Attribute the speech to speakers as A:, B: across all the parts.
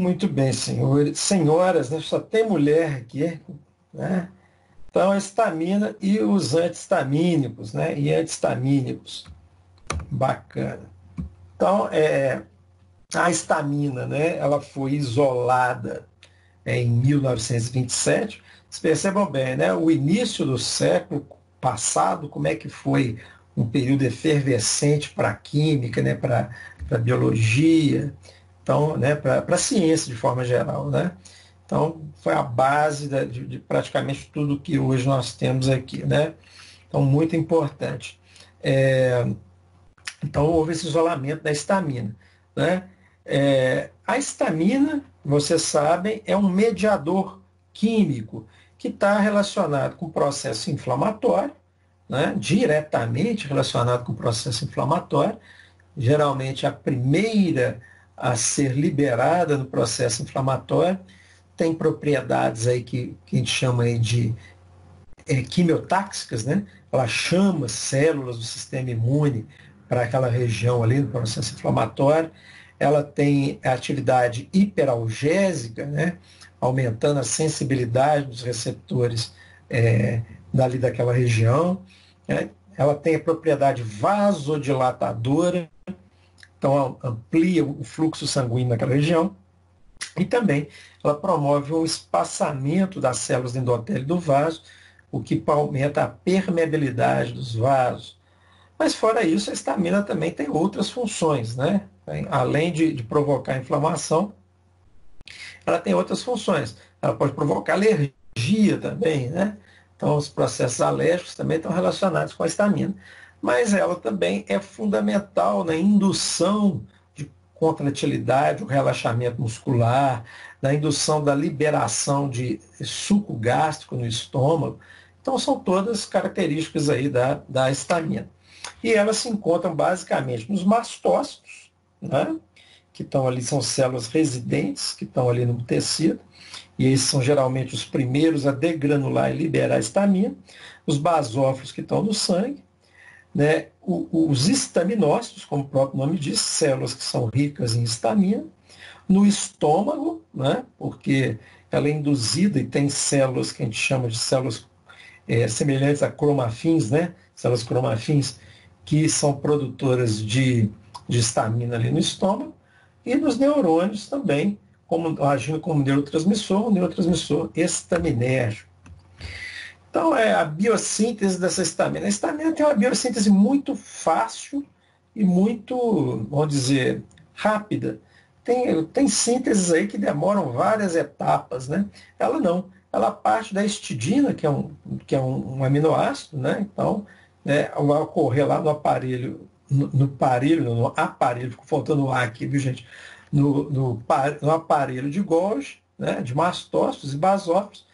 A: Muito bem. Senhoras, né? só tem mulher aqui, né? Então, a estamina e os antihistamínicos, né? E antihistamínicos. Bacana. Então, é, a estamina, né? Ela foi isolada é, em 1927. Vocês percebam bem, né? O início do século passado, como é que foi um período efervescente para a química, né? Para a biologia, então, né, para a ciência de forma geral. Né? Então, foi a base de, de, praticamente tudo que hoje nós temos aqui. Né? Então, muito importante. É, então, houve esse isolamento da estamina. Né? É, a estamina, vocês sabem, é um mediador químico que está relacionado com o processo inflamatório, né? diretamente relacionado com o processo inflamatório. Geralmente, a primeira a ser liberada no processo inflamatório, tem propriedades aí que, que a gente chama aí de é, quimiotáxicas, né? Ela chama células do sistema imune para aquela região ali no processo inflamatório. Ela tem atividade hiperalgésica, né? aumentando a sensibilidade dos receptores é, dali daquela região. Né? Ela tem a propriedade vasodilatadora, então amplia o fluxo sanguíneo naquela região. E também ela promove o espaçamento das células do endotélio do vaso, o que aumenta a permeabilidade dos vasos. Mas fora isso, a estamina também tem outras funções, né? Além de, de provocar inflamação, ela tem outras funções. Ela pode provocar alergia também, né? Então, os processos alérgicos também estão relacionados com a estamina mas ela também é fundamental na indução de contratilidade, o relaxamento muscular, na indução da liberação de suco gástrico no estômago. Então, são todas características aí da, da estamina. E elas se encontram basicamente nos mastócitos, né? que estão ali, são células residentes, que estão ali no tecido, e esses são geralmente os primeiros a degranular e liberar a estamina, os basófilos que estão no sangue, né, os estaminócitos, como o próprio nome diz, células que são ricas em estamina, no estômago, né, porque ela é induzida e tem células que a gente chama de células é, semelhantes a cromafins, né, células cromafins, que são produtoras de, estamina ali no estômago, e nos neurônios também, como, agindo como neurotransmissor, o neurotransmissor estaminérgico. Então, é a biossíntese dessa estamina. A estamina tem uma biossíntese muito fácil e muito, vamos dizer, rápida. Tem, tem sínteses aí que demoram várias etapas, né? Ela não. Ela parte da histidina, que é um, que é um, um aminoácido, né? Então, né, vai ocorrer lá no aparelho, no, no aparelho, no aparelho, ficou faltando o ar aqui, viu, gente? No, no, no aparelho de Golgi, né, de mastócitos e basófilos,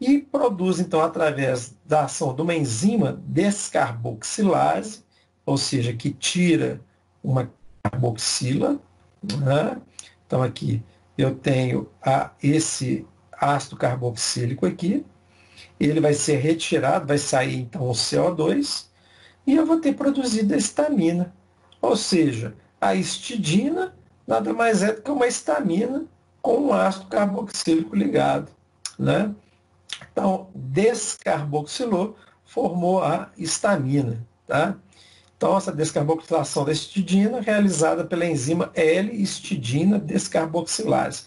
A: e produz, então, através da ação de uma enzima descarboxilase, ou seja, que tira uma carboxila. Né? Então, aqui eu tenho a, esse ácido carboxílico aqui, ele vai ser retirado, vai sair então o CO2, e eu vou ter produzido a estamina. Ou seja, a histidina nada mais é do que uma estamina com um ácido carboxílico ligado. Né? Então, descarboxilou, formou a estamina. Tá? Então, essa descarboxilação da histidina realizada pela enzima L-histidina descarboxilase.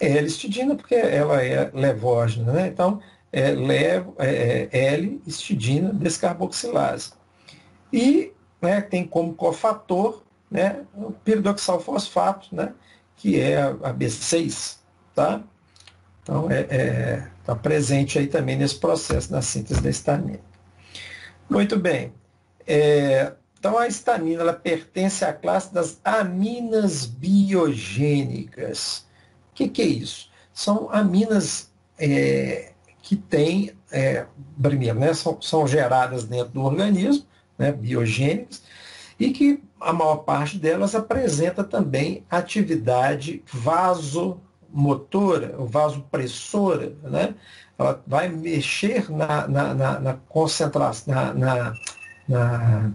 A: L-histidina porque ela é levógena, né? Então, é, levo, é, é L-histidina descarboxilase. E né, tem como cofator né, o piridoxal fosfato, né, que é a B6. Tá? Então, é, é Está presente aí também nesse processo da síntese da estamina. Muito bem. É, então, a estamina ela pertence à classe das aminas biogênicas. O que, que é isso? São aminas é, que têm, é, primeiro, né, são, são geradas dentro do organismo, né, biogênicas, e que a maior parte delas apresenta também atividade vaso motora, o vasopressora, né? ela vai mexer na, na, na, na concentração, na, na, na,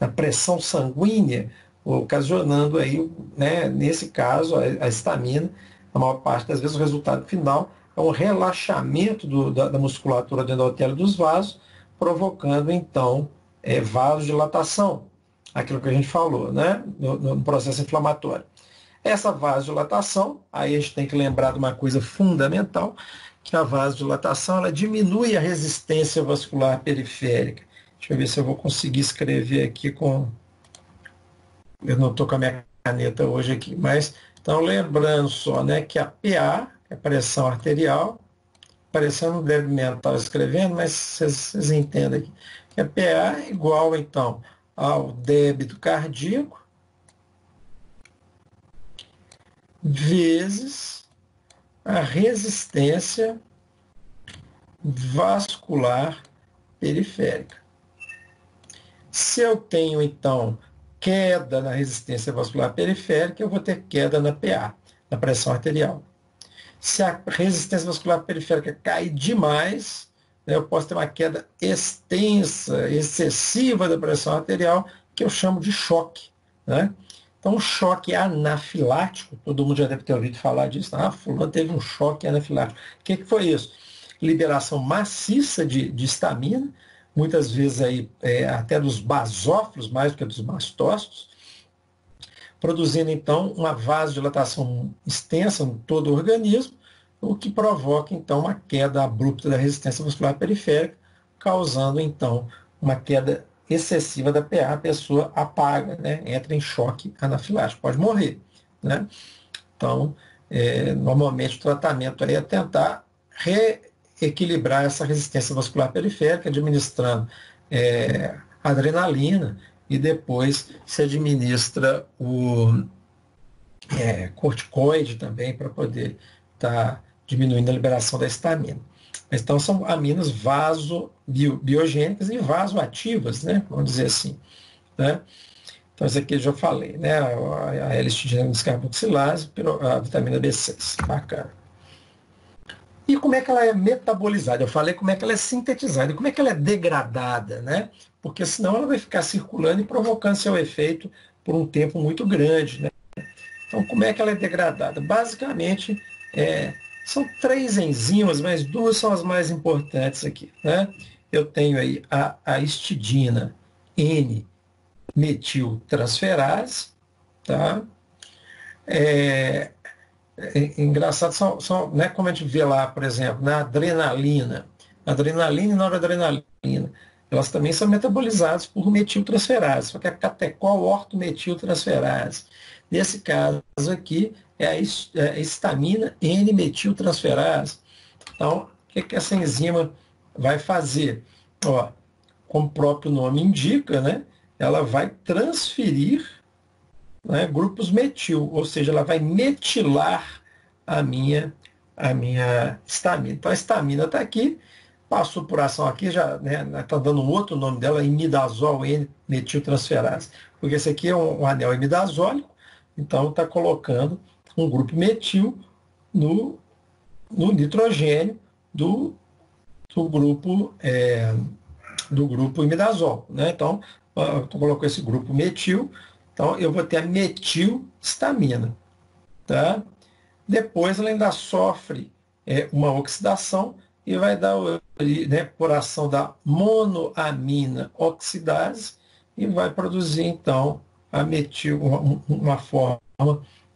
A: na, pressão sanguínea, ocasionando aí, né, nesse caso, a, a estamina, na maior parte das vezes, o resultado final é um relaxamento do, da, da, musculatura do endotélio dos vasos, provocando, então, é, vasodilatação, aquilo que a gente falou, né? no, no processo inflamatório. Essa vasodilatação, aí a gente tem que lembrar de uma coisa fundamental, que a vasodilatação ela diminui a resistência vascular periférica. Deixa eu ver se eu vou conseguir escrever aqui com. Eu não estou com a minha caneta hoje aqui, mas então lembrando só né, que a PA, que é pressão arterial, parecendo um débil mental escrevendo, mas vocês entendem aqui. Que a PA é igual então ao débito cardíaco vezes a resistência vascular periférica. Se eu tenho, então, queda na resistência vascular periférica, eu vou ter queda na PA, na pressão arterial. Se a resistência vascular periférica cai demais, né, eu posso ter uma queda extensa, excessiva da pressão arterial, que eu chamo de choque. Né? Então, o choque anafilático, todo mundo já deve ter ouvido falar disso. Ah, fulano teve um choque anafilático. O que, que foi isso? Liberação maciça de, estamina, muitas vezes aí, é, até dos basófilos, mais do que dos mastócitos, produzindo então uma vasodilatação extensa em todo o organismo, o que provoca então uma queda abrupta da resistência muscular periférica, causando então uma queda excessiva da PA, a pessoa apaga, né? entra em choque anafilático, pode morrer. Né? Então, é, normalmente o tratamento aí é tentar reequilibrar essa resistência vascular periférica, administrando é, adrenalina e depois se administra o é, corticoide também para poder estar tá diminuindo a liberação da estamina. Então, são aminas vasobiogênicas e vasoativas, né? vamos dizer assim. Né? Então, isso aqui eu já falei, né? a L-histidina descarboxilase, a vitamina B6. Bacana. E como é que ela é metabolizada? Eu falei como é que ela é sintetizada como é que ela é degradada, né? Porque senão ela vai ficar circulando e provocando seu efeito por um tempo muito grande, né? Então, como é que ela é degradada? Basicamente, é, são três enzimas, mas duas são as mais importantes aqui. Né? Eu tenho aí a, a histidina N-metiltransferase, tá? É, é, engraçado, são, são, né, como a gente vê lá, por exemplo, na adrenalina, adrenalina e noradrenalina, elas também são metabolizadas por metiltransferase, só que a catecol ortometiltransferase. Nesse caso aqui, é a é estamina N-metiltransferase. Então, o que, essa enzima vai fazer? Ó, como o próprio nome indica, né, ela vai transferir né, grupos metil, ou seja, ela vai metilar a minha, a minha estamina. Então, a estamina está aqui, passou por ação aqui, já está né, tá dando um outro nome dela, imidazol N-metiltransferase, porque esse aqui é um, um anel imidazólico, então está colocando um grupo metil no, no nitrogênio do, do grupo é, do grupo imidazol. Né? Então, colocou esse grupo metil, então eu vou ter a metilstamina. Tá? Depois ela ainda sofre é, uma oxidação e vai dar né, por ação da monoamina oxidase e vai produzir então a metil, uma, uma forma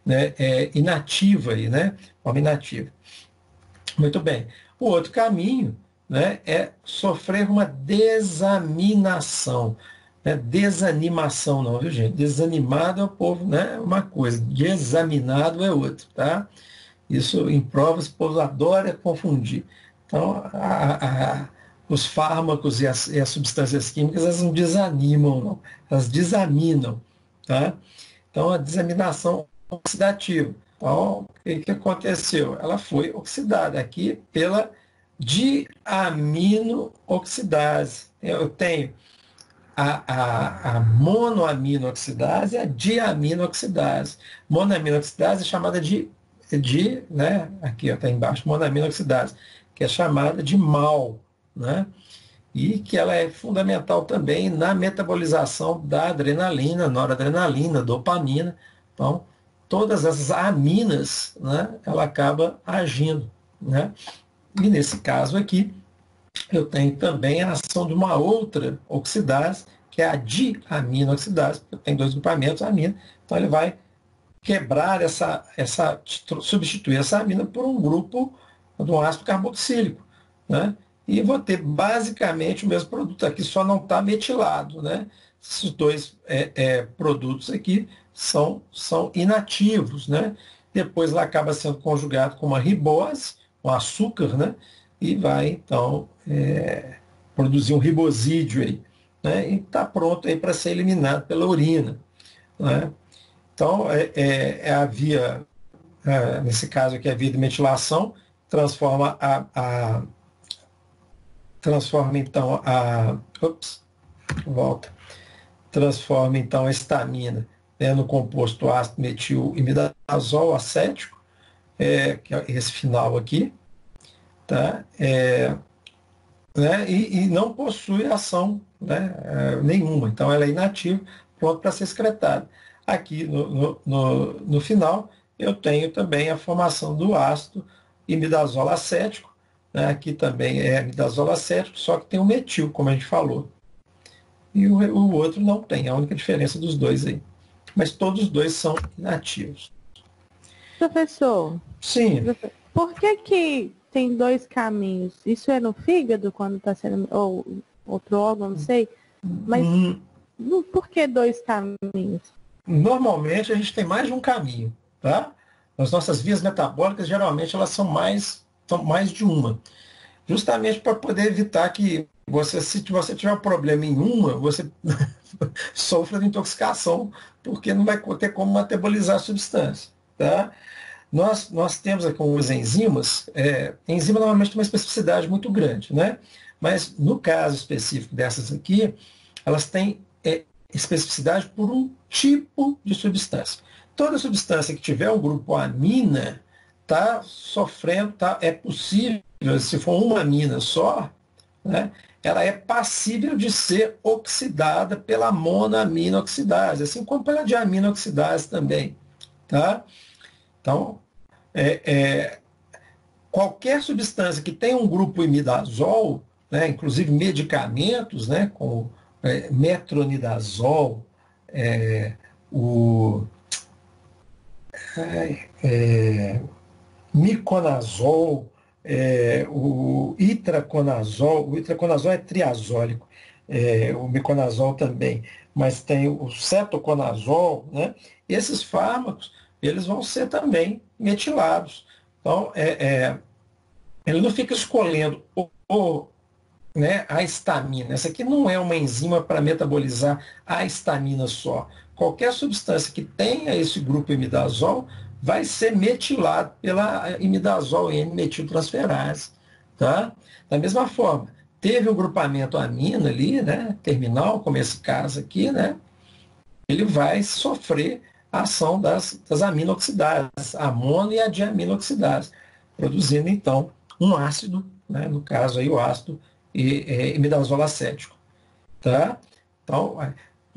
A: né, é, inativa, aí, né? Forma inativa. Muito bem. O outro caminho né, é sofrer uma desaminação. Né? Desanimação não, viu gente? Desanimado é o povo, né? Uma coisa, desaminado é outra, tá? Isso em provas o povo adora confundir. Então, a, a, os fármacos e as, e as, substâncias químicas, elas não desanimam, não. Elas desaminam, tá? Então, a desaminação oxidativo. Então, o que, que aconteceu? Ela foi oxidada aqui pela diaminooxidase. Eu tenho a, a, a monoaminooxidase e a diaminooxidase. Monoaminooxidase é chamada de, de né, aqui está embaixo, monoaminooxidase, que é chamada de mal, né? E que ela é fundamental também na metabolização da adrenalina, noradrenalina, dopamina. Então, todas as aminas, né, ela acaba agindo. Né? E nesse caso aqui, eu tenho também a ação de uma outra oxidase, que é a diaminoxidase, porque tem dois grupamentos amina, então ele vai quebrar essa, essa, substituir essa amina por um grupo de um ácido carboxílico. Né? E vou ter basicamente o mesmo produto aqui, só não está metilado. Né? Esses dois é, é, produtos aqui são, são inativos. Né? Depois ela acaba sendo conjugado com uma ribose, um açúcar, né? e vai então é, produzir um ribosídeo aí, né? e está pronto aí para ser eliminado pela urina. Né? Então, é, é, é a via, é, nesse caso aqui, a via de metilação, transforma a, a transforma então a. Volta. Transforma então a estamina né, no composto ácido metil imidazol acético, é, que é esse final aqui, tá? É, né, e, e, não possui ação né, é, nenhuma. Então ela é inativa, pronto para ser excretada. Aqui no, no, no, no, final eu tenho também a formação do ácido imidazol acético. Né, aqui também é imidazol acético, só que tem o metil, como a gente falou. E o, o outro não tem, a única diferença dos dois aí. Mas todos os dois são inativos.
B: Professor.
A: Sim.
B: Por que que tem dois caminhos. Isso é no fígado, quando está sendo. Ou outro órgão, não sei. Mas hum. por que dois caminhos?
A: Normalmente a gente tem mais de um caminho, tá? As nossas vias metabólicas, geralmente, elas são mais, mais de uma. Justamente para poder evitar que você, se você tiver um problema em uma, você sofra de intoxicação, porque não vai ter como metabolizar a substância. Tá? Nós, nós temos aqui os enzimas, é, enzima normalmente tem uma especificidade muito grande, né? Mas no caso específico dessas aqui, elas têm é, especificidade por um tipo de substância. Toda substância que tiver um grupo amina está sofrendo, tá, é possível, se for uma amina só, né, ela é passível de ser oxidada pela monoamina oxidase, assim como pela diamina oxidase também. Tá? Então, é, é, qualquer substância que tenha um grupo imidazol, né, inclusive medicamentos, né, como é, metronidazol, é, o é, miconazol, é, o itraconazol, o itraconazol é triazólico, é, o miconazol também, mas tem o cetoconazol, né? Esses fármacos eles vão ser também metilados. Então, é, é, ele não fica escolhendo o, o, né, a estamina. Essa aqui não é uma enzima para metabolizar a estamina só. Qualquer substância que tenha esse grupo imidazol vai ser metilado pela imidazol N-metiltransferase. Tá? Da mesma forma, teve um grupamento amina ali, né, terminal, como esse caso aqui, né, ele vai sofrer a ação das, das aminoxidases, a mono e a diaminoxidase, produzindo então um ácido, né, no caso aí o ácido é, imidazol acético. Tá? Então,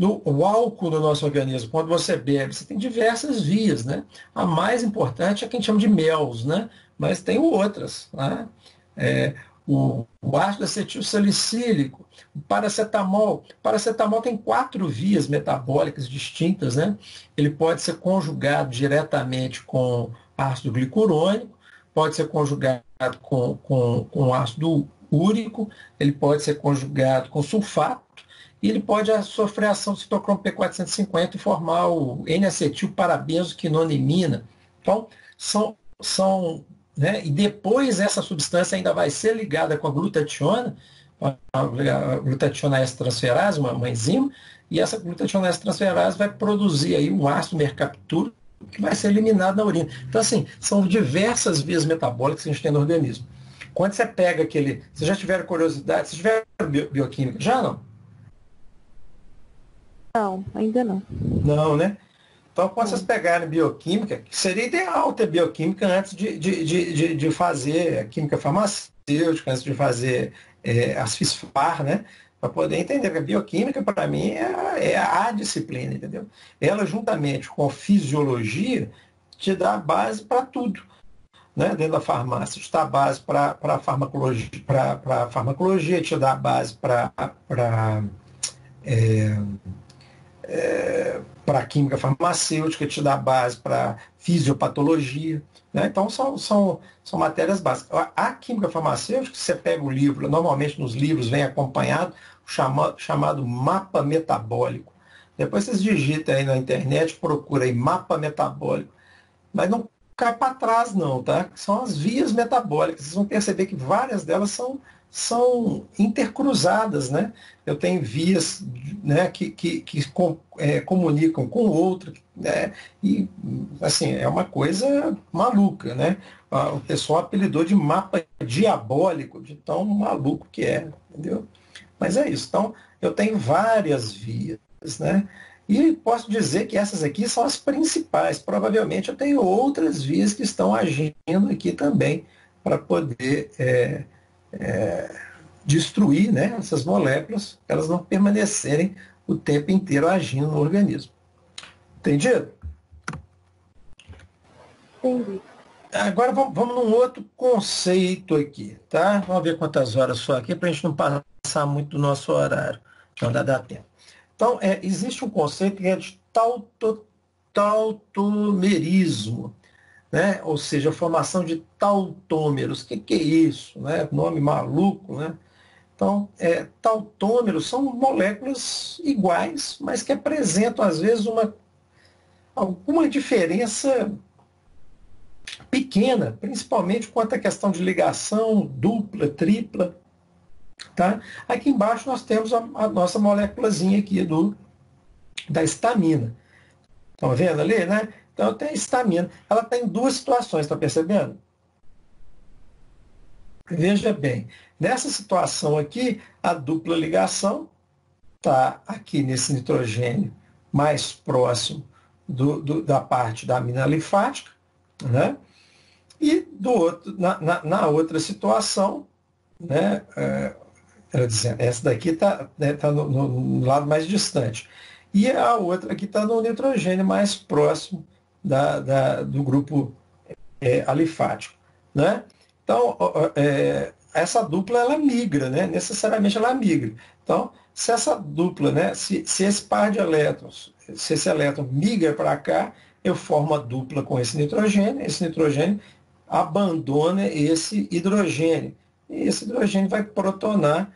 A: no, o álcool no nosso organismo, quando você bebe, você tem diversas vias. Né? A mais importante é que a gente chama de MELS, né? mas tem outras. Né? É, o, o ácido acetil salicílico, o paracetamol. O paracetamol tem quatro vias metabólicas distintas, né? Ele pode ser conjugado diretamente com ácido glicurônico, pode ser conjugado com, com, com ácido úrico, ele pode ser conjugado com sulfato, e ele pode sofrer ação do citocromo P450 e formar o N-acetil parabenzoquinonimina. Então, são, são né? E depois essa substância ainda vai ser ligada com a glutationa, a glutationa S-transferase, uma, uma enzima, e essa glutationa S-transferase vai produzir aí um ácido mercapturo que vai ser eliminado na urina. Então, assim, são diversas vias metabólicas que a gente tem no organismo. Quando você pega aquele. Vocês já tiveram curiosidade? Vocês tiveram bioquímica? Já não?
B: Não, ainda não.
A: Não, né? Então, quando vocês pegarem bioquímica, seria ideal ter bioquímica antes de, de, de, de fazer química farmacêutica, antes de fazer é, as FISFAR, né? para poder entender. que a bioquímica, para mim, é, é a disciplina, entendeu? Ela, juntamente com fisiologia, te dá base para tudo. Né, dentro da farmácia, te dá base para a farmacologia, para farmacologia, te dá base para é, é, para química farmacêutica, te dá base para fisiopatologia. Né? Então, são, são, são matérias básicas. A química farmacêutica, você pega o livro, normalmente nos livros vem acompanhado o chama, chamado mapa metabólico. Depois vocês digitam aí na internet, procura aí mapa metabólico. Mas não cai para trás não, tá? São as vias metabólicas. Vocês vão perceber que várias delas são, são intercruzadas, né? Eu tenho vias né, que, que, que com, é, comunicam com outra, né? E, assim, é uma coisa maluca, né? O pessoal apelidou de mapa diabólico, de tão maluco que é, entendeu? Mas é isso. Então, eu tenho várias vias, né? E posso dizer que essas aqui são as principais. Provavelmente eu tenho outras vias que estão agindo aqui também para poder é, é, destruir né, essas moléculas, elas não permanecerem o tempo inteiro agindo no organismo. Entendido?
B: Entendi.
A: Agora vamos, vamos num outro conceito aqui, tá? Vamos ver quantas horas só aqui para a gente não passar muito do nosso horário. Não dá, dá tempo. Então, é, existe um conceito que é de tauto, tautomerismo, né? ou seja, a formação de tautômeros. O que, que é isso? Né? Nome maluco, né? Então, é, tautômeros são moléculas iguais, mas que apresentam, às vezes, uma, alguma diferença pequena, principalmente quanto à questão de ligação dupla, tripla. Tá? Aqui embaixo nós temos a, a nossa moléculazinha aqui do, da estamina. Estão vendo ali, né? Então tem estamina. Ela tem duas situações, está percebendo? Veja bem, nessa situação aqui, a dupla ligação está aqui nesse nitrogênio mais próximo do, do, da parte da amina alifática, né? E do outro, na, na, na outra situação, né, é, ela dizendo, essa daqui está né, tá no, no, lado mais distante. E a outra aqui está no nitrogênio mais próximo da, da do grupo é, alifático. Né? Então, é, essa dupla ela migra, né? necessariamente ela migra. Então, se essa dupla, né? se, se esse par de elétrons, se esse elétron migra para cá, eu formo a dupla com esse nitrogênio, esse nitrogênio abandona esse hidrogênio. E esse hidrogênio vai protonar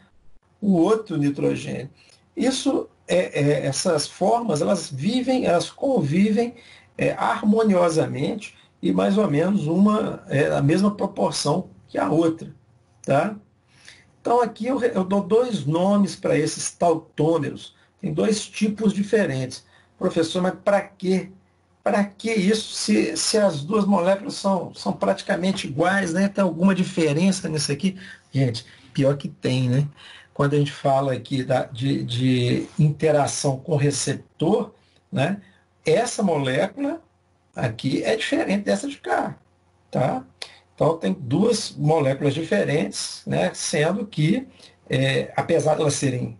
A: o outro nitrogênio. Isso, é, é, essas formas, elas vivem, elas convivem é, harmoniosamente e mais ou menos uma, é, a mesma proporção que a outra. Tá? Então aqui eu, eu dou dois nomes para esses tautômeros. Tem dois tipos diferentes. Professor, mas para que para que isso se, se as duas moléculas são, são praticamente iguais, né? Tem alguma diferença nisso aqui? Gente, pior que tem, né? quando a gente fala aqui da, de, de interação com receptor, né, essa molécula aqui é diferente dessa de cá. Tá? Então, tem duas moléculas diferentes, né, sendo que, é, apesar de elas serem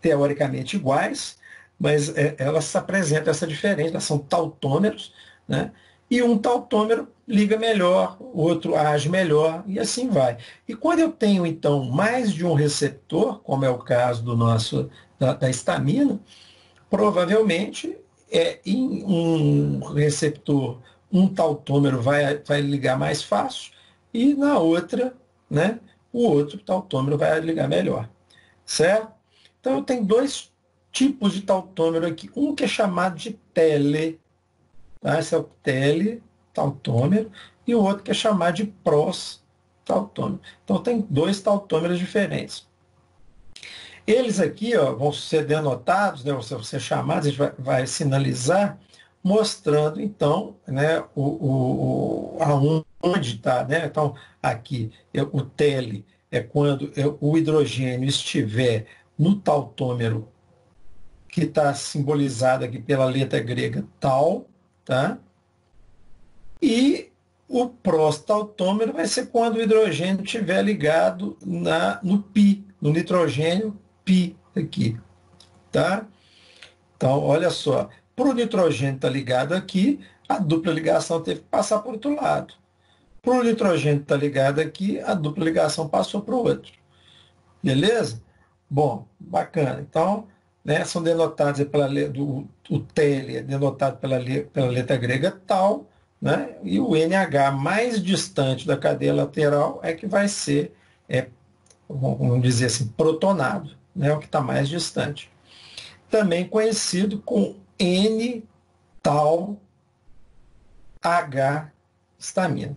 A: teoricamente iguais, mas é, elas apresentam essa diferença, elas são tautômeros, né, e um tautômero liga melhor, o outro age melhor e assim vai. E quando eu tenho então mais de um receptor, como é o caso do nosso da, da estamina, provavelmente é em um receptor um tautômero vai, vai ligar mais fácil e na outra, né, o outro tautômero vai ligar melhor. Certo? Então eu tenho dois tipos de tautômero aqui, um que é chamado de tele Tá? Esse é o tele-tautômero e o outro que é chamado de pros-tautômero. Então tem dois tautômeros diferentes. Eles aqui ó, vão ser denotados, né, vão ser chamados, a gente vai, vai sinalizar, mostrando então né, o, o, aonde está. Né? Então, aqui eu, o tele é quando eu, o hidrogênio estiver no tautômero que está simbolizado aqui pela letra grega tal, Tá? E o prostautômero vai ser quando o hidrogênio estiver ligado na, no pi, no nitrogênio pi. aqui, tá? Então, olha só, para o nitrogênio estar tá ligado aqui, a dupla ligação teve que passar o outro lado. Para o nitrogênio estar tá ligado aqui, a dupla ligação passou para o outro. Beleza? Bom, bacana. Então, né, são denotados pela do, o é denotado pela, pela letra grega tal, né, e o NH mais distante da cadeia lateral é que vai ser, é, vamos dizer assim, protonado, né, o que está mais distante. Também conhecido com N tal H estamina.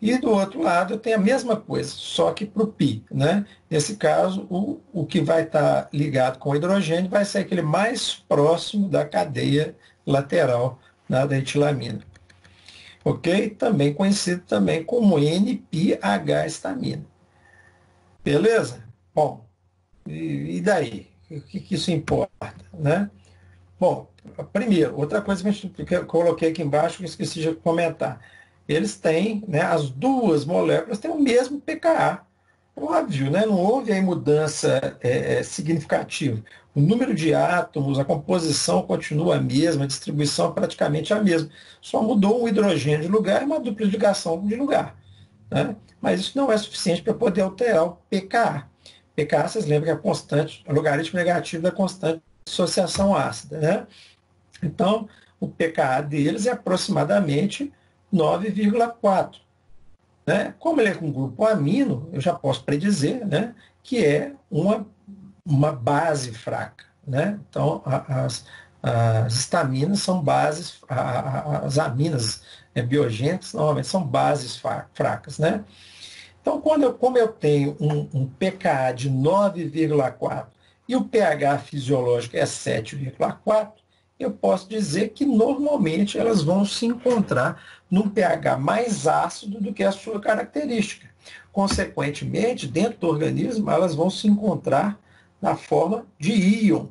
A: E do outro lado tenho a mesma coisa, só que para o pi. Né? Nesse caso, o, o que vai estar tá ligado com o hidrogênio vai ser aquele mais próximo da cadeia lateral né, da etilamina. Ok? Também conhecido também como NPH-estamina. Beleza? Bom, e, e daí? O que, que, isso importa? Né? Bom, primeiro, outra coisa que eu coloquei aqui embaixo que esqueci de comentar eles têm, né, as duas moléculas têm o mesmo pKa. Óbvio, né, não houve aí mudança é, é, significativa. O número de átomos, a composição continua a mesma, a distribuição é praticamente a mesma. Só mudou um hidrogênio de lugar e uma dupla ligação de lugar. Né? Mas isso não é suficiente para poder alterar o pKa. pKa, vocês lembram que é a constante, o logaritmo negativo da constante de associação ácida. Né? Então, o pKa deles é aproximadamente 9,4. Né? Como ele é com grupo amino, eu já posso predizer né, que é uma, uma base fraca. Né? Então, as, as estaminas são bases, as aminas é, biogênicas normalmente são bases fracas. Né? Então, quando eu, como eu tenho um, um pKa de 9,4 e o pH fisiológico é 7,4, eu posso dizer que normalmente elas vão se encontrar num pH mais ácido do que a sua característica. Consequentemente, dentro do organismo, elas vão se encontrar na forma de íon,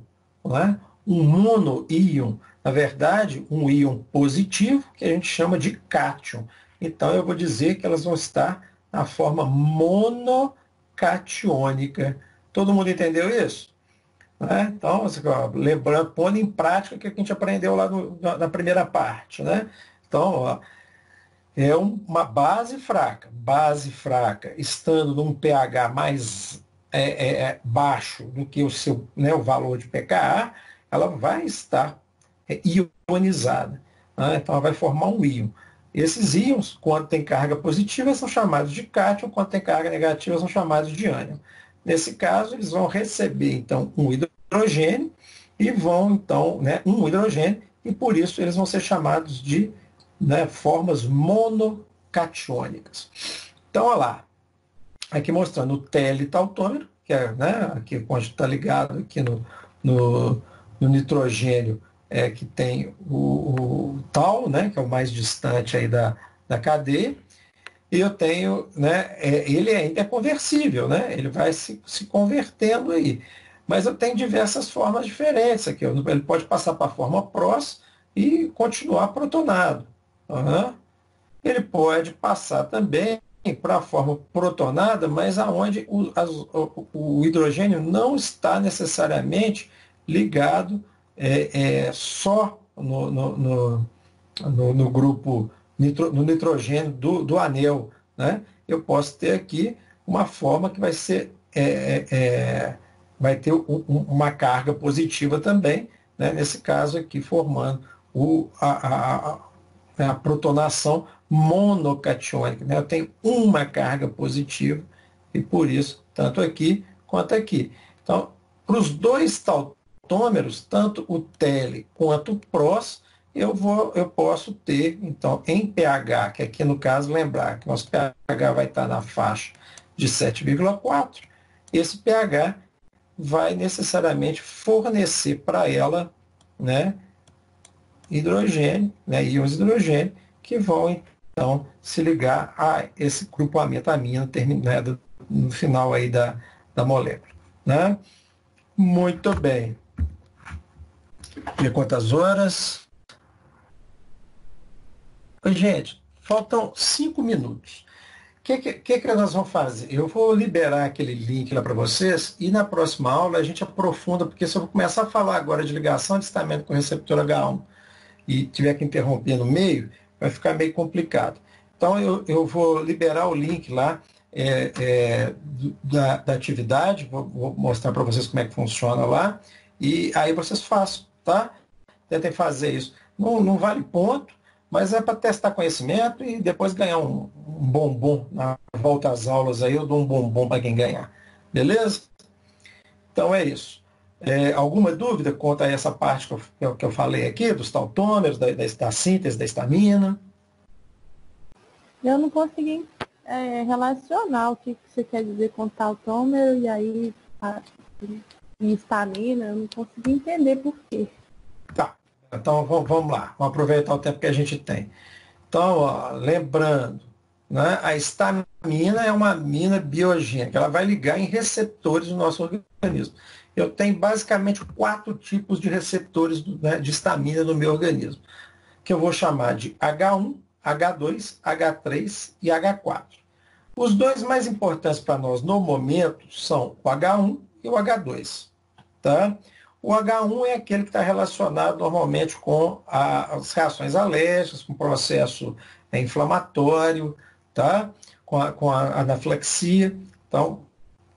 A: é? um monoíon. Na verdade, um íon positivo, que a gente chama de cátion. Então, eu vou dizer que elas vão estar na forma monocatiônica. Todo mundo entendeu isso? Né? Então, lembrando, pondo em prática o que a gente aprendeu lá no, na, na, primeira parte. Né? Então, ó, é uma base fraca. Base fraca, estando num pH mais é, é, é, baixo do que o seu né, o valor de pKa, ela vai estar é, ionizada. Né? Então, ela vai formar um íon. Esses íons, quando tem carga positiva, são chamados de cátion, quando tem carga negativa, são chamados de ânion. Nesse caso, eles vão receber, então, um hidrogênio e vão, então, né, um hidrogênio, e por isso eles vão ser chamados de né, formas monocatiônicas. Então, olha lá, aqui mostrando o T-tautômero, que é né, aqui onde está ligado aqui no, no, no, nitrogênio, é, que tem o, o, tal, né, que é o mais distante aí da, da cadeia, e eu tenho, né, é, ele ainda é conversível, né, ele vai se, se convertendo aí. Mas eu tenho diversas formas diferentes aqui. Ele pode passar para a forma PROS e continuar protonado. Uhum. Ele pode passar também para a forma protonada, mas aonde o, as, o, o, hidrogênio não está necessariamente ligado é, é, só no, no, no, no, no grupo nitro, no nitrogênio do, do anel. Né? Eu posso ter aqui uma forma que vai ser é, é, é vai ter um, uma carga positiva também, né? nesse caso aqui formando o, a, a, né, a protonação monocatiônica. Né? Eu tenho uma carga positiva e por isso, tanto aqui quanto aqui. Então, para os dois tautômeros, tanto o tele quanto o pros, eu, vou, eu posso ter, então, em pH, que aqui no caso, lembrar que nosso pH vai estar na faixa de 7,4, esse pH vai necessariamente fornecer para ela né, hidrogênio, né, íons de hidrogênio, que vão então se ligar a esse grupamento amino terminado no final aí da, da molécula. Né? Muito bem. E quantas horas? Gente, faltam cinco minutos. que, que, que nós vamos fazer? Eu vou liberar aquele link lá para vocês e na próxima aula a gente aprofunda, porque se eu começar a falar agora de ligação de estamento com receptor H1 e tiver que interromper no meio, vai ficar meio complicado. Então eu, eu vou liberar o link lá é, é, da, da, atividade, vou, vou mostrar para vocês como é que funciona lá, e aí vocês façam, tá? Tentem fazer isso. Não, não vale ponto, mas é para testar conhecimento e depois ganhar um, um, bombom na volta às aulas aí, eu dou um bombom para quem ganhar. Beleza? Então é isso. É, alguma dúvida quanto a essa parte que eu, que eu falei aqui, dos tautômeros, da, da, da síntese da estamina?
B: Eu não consegui é, relacionar o que, que, você quer dizer com tautômero e aí e estamina, eu não consegui entender por quê.
A: Tá. Então vamos lá, vamos aproveitar o tempo que a gente tem. Então, ó, lembrando, né, a estamina é uma amina biogênica, ela vai ligar em receptores do nosso organismo. Eu tenho basicamente quatro tipos de receptores né, de estamina no meu organismo, que eu vou chamar de H1, H2, H3 e H4. Os dois mais importantes para nós no momento são o H1 e o H2. Tá? O H1 é aquele que está relacionado normalmente com a, as reações alérgicas, com o processo é, inflamatório, tá? com, a, com a anaflexia. Então,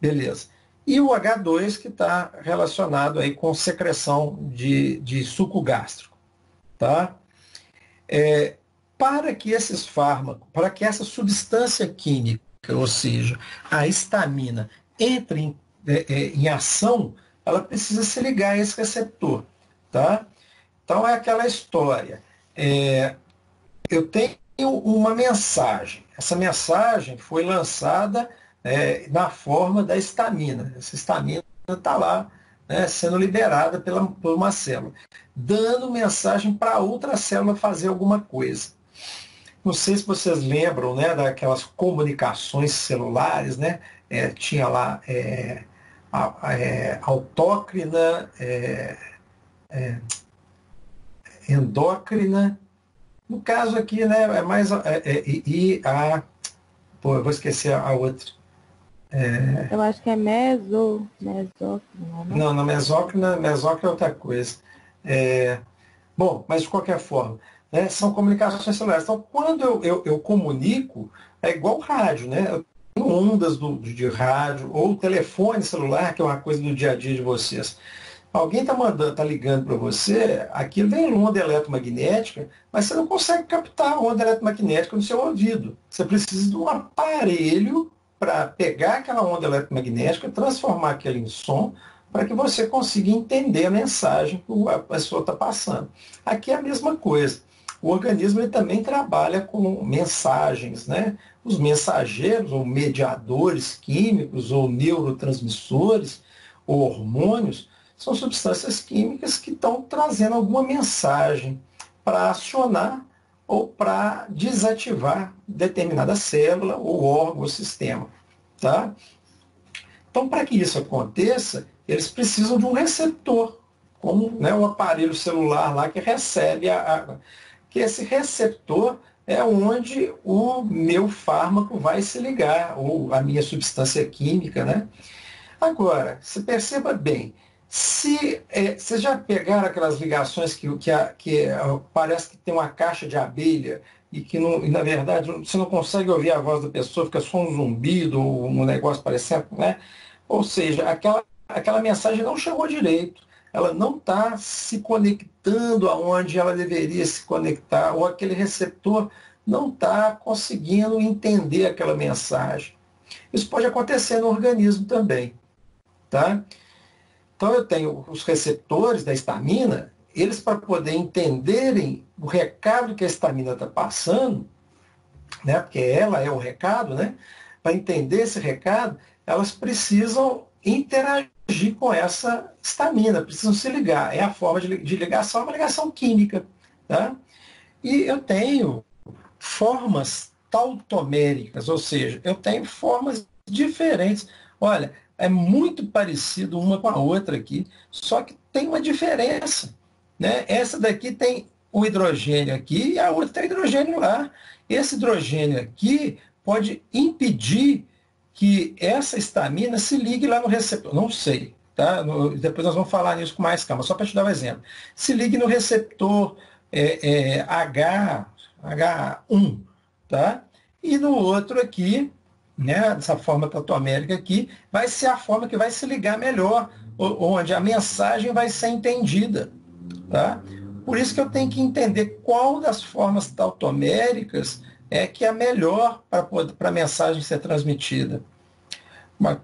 A: beleza. E o H2 que está relacionado aí com secreção de, de suco gástrico. Tá? É, para que esses fármacos, para que essa substância química, ou seja, a estamina, entre em, é, é em ação, ela precisa se ligar a esse receptor. Tá? Então é aquela história. É, eu tenho uma mensagem. Essa mensagem foi lançada é, na forma da estamina. Essa estamina está lá né, sendo liberada pela, por uma célula, dando mensagem para outra célula fazer alguma coisa. Não sei se vocês lembram né, daquelas comunicações celulares, né? É, tinha lá é, é, autócrina, é, é, endócrina. No caso aqui, né, é mais. É, é, e a. Pô, eu vou esquecer a outra.
B: É, eu acho que é meso, mesócrina.
A: Né? Não, não, mesócrina, mesócrina é outra coisa. bom, mas de qualquer forma, né, são comunicações celulares. Então, quando eu, eu, eu comunico, é igual rádio, né? Eu ondas do, de rádio ou telefone celular, que é uma coisa do dia a dia de vocês. Alguém está mandando, está ligando para você, aquilo vem onda eletromagnética, mas você não consegue captar a onda eletromagnética no seu ouvido. Você precisa de um aparelho para pegar aquela onda eletromagnética, transformar aquilo em som, para que você consiga entender a mensagem que a pessoa está passando. Aqui é a mesma coisa. O organismo ele também trabalha com mensagens, né? Os mensageiros ou mediadores químicos ou neurotransmissores ou hormônios são substâncias químicas que estão trazendo alguma mensagem para acionar ou para desativar determinada célula ou órgão ou sistema. Tá? Então, para que isso aconteça, eles precisam de um receptor, como né, o aparelho celular lá que recebe a, a que esse receptor é onde o meu fármaco vai se ligar, ou a minha substância química, né? Agora, se perceba bem, se é, vocês já pegaram aquelas ligações que, que, a, que parece que tem uma caixa de abelha e que não, e na verdade você não consegue ouvir a voz da pessoa, fica só um zumbido ou um negócio parecendo, né? Ou seja, aquela, aquela mensagem não chegou direito ela não está se conectando aonde ela deveria se conectar, ou aquele receptor não está conseguindo entender aquela mensagem. Isso pode acontecer no organismo também. Tá? Então eu tenho os receptores da estamina, eles para poder entenderem o recado que a estamina está passando, né, porque ela é o recado, né, para entender esse recado, elas precisam interagir agir com essa estamina, precisam se ligar. É a forma de, ligação, uma ligação química. Tá? E eu tenho formas tautoméricas, ou seja, eu tenho formas diferentes. Olha, é muito parecido uma com a outra aqui, só que tem uma diferença. Né? Essa daqui tem o hidrogênio aqui e a outra tem hidrogênio lá. Esse hidrogênio aqui pode impedir que essa estamina se ligue lá no receptor. Não sei, tá? No, depois nós vamos falar nisso com mais calma, só para te dar um exemplo. Se ligue no receptor é, é, H, H1, tá? E no outro aqui, né, dessa forma tatuamérica aqui, vai ser a forma que vai se ligar melhor, onde a mensagem vai ser entendida. Tá? Por isso que eu tenho que entender qual das formas tautoméricas é que é melhor para a mensagem ser transmitida. Mas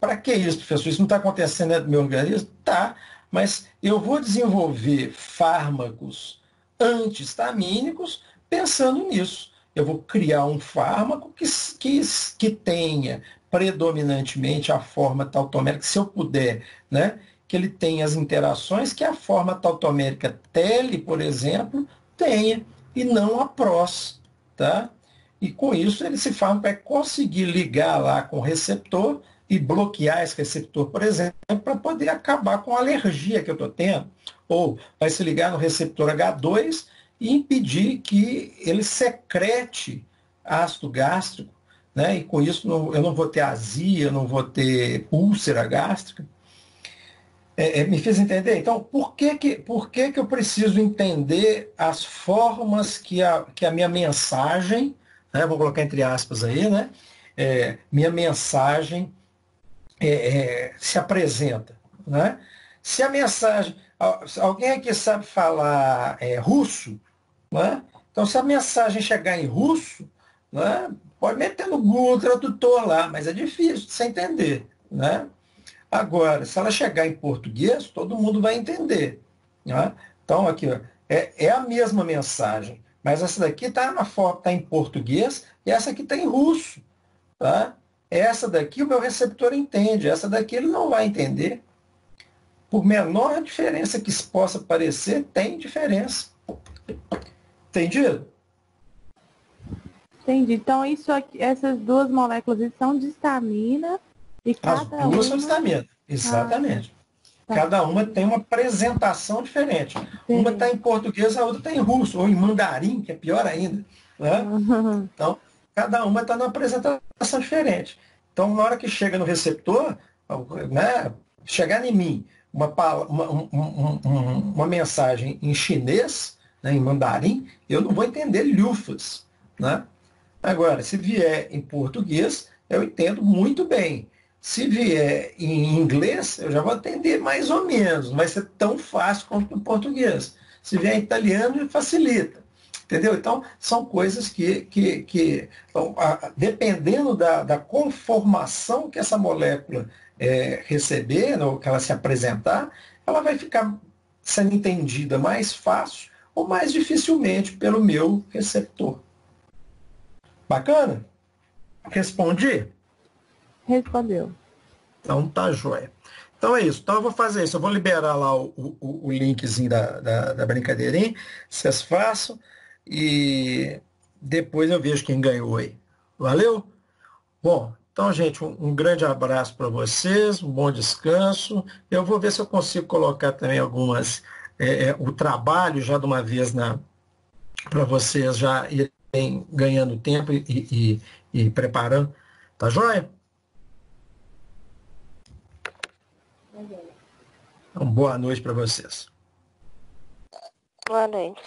A: para que isso, professor? Isso não está acontecendo dentro do meu organismo? Tá, mas eu vou desenvolver fármacos antihistamínicos pensando nisso eu vou criar um fármaco que, que, que tenha predominantemente a forma tautomérica, se eu puder, né? que ele tenha as interações que a forma tautomérica tele, por exemplo, tenha, e não a pros. Tá? E com isso, ele, esse fármaco vai conseguir ligar lá com o receptor e bloquear esse receptor, por exemplo, para poder acabar com a alergia que eu estou tendo. Ou vai se ligar no receptor H2 e impedir que ele secrete ácido gástrico, né? e com isso eu não vou ter azia, não vou ter úlcera gástrica. É, é, me fez entender? Então, por que, que, por que, que eu preciso entender as formas que a, que a minha mensagem, né? vou colocar entre aspas aí, né? É, minha mensagem é, é, se apresenta? Né? Se a mensagem. Alguém aqui sabe falar é, russo? Né? Então, se a mensagem chegar em russo, né, pode meter no Google Tradutor lá, mas é difícil de você entender. Né? Agora, se ela chegar em português, todo mundo vai entender. Né? Então, aqui, ó, é, é a mesma mensagem, mas essa daqui está está em português, e essa aqui está em russo. Tá? Essa daqui o meu receptor entende, essa daqui ele não vai entender. Por menor diferença que isso possa parecer, tem diferença. Entendido?
B: Entendi. Então, isso aqui, essas duas moléculas são de estamina e cada
A: As duas uma... são de estamina, exatamente. Ah, tá. Cada uma tem uma apresentação diferente. Uma está em português, a outra está em russo, ou em mandarim, que é pior ainda. Né? Uhum. Então, cada uma está numa apresentação diferente. Então, na hora que chega no receptor, né, chegar em mim uma, uma, uma, uma mensagem em chinês, né, em mandarim, eu não vou entender lufas. Né? Agora, se vier em português, eu entendo muito bem. Se vier em inglês, eu já vou entender mais ou menos. Não vai ser tão fácil quanto no português. Se vier em italiano, facilita. Entendeu? Então, são coisas que, que, que então, dependendo da, da conformação que essa molécula é, receber, ou que ela se apresentar, ela vai ficar sendo entendida mais fácil ou mais dificilmente pelo meu receptor. Bacana? Respondi?
B: Respondeu.
A: Então tá joia. Então é isso. Então eu vou fazer isso. Eu vou liberar lá o, o, o linkzinho da, da, da brincadeirinha. Vocês façam. E depois eu vejo quem ganhou aí. Valeu? Bom, então, gente, um, um grande abraço para vocês, um bom descanso. Eu vou ver se eu consigo colocar também algumas é, é, o trabalho já de uma vez para vocês já irem ganhando tempo e, e, e preparando. Tá joia? Então, boa noite para vocês.
C: Boa noite.